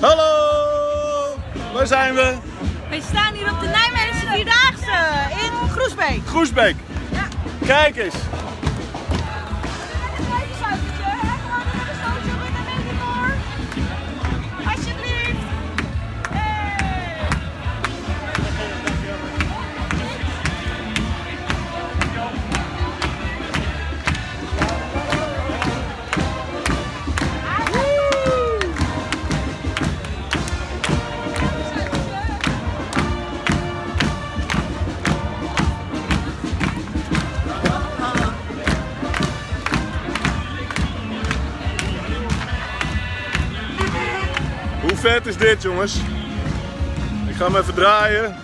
Hallo! Waar zijn we? We staan hier op de Nijmeegse Vierdaagse in Groesbeek. Groesbeek. Ja. Kijk eens. Vet is dit jongens? Ik ga hem even draaien.